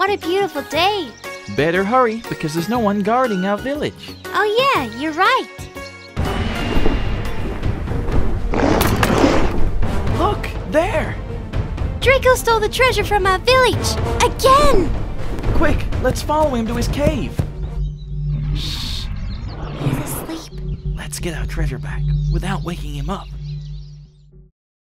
What a beautiful day. Better hurry because there's no one guarding our village. Oh, yeah, you're right. Look, there! Draco stole the treasure from our village. Again! Quick, let's follow him to his cave. Shh, He's asleep. Let's get our treasure back without waking him up.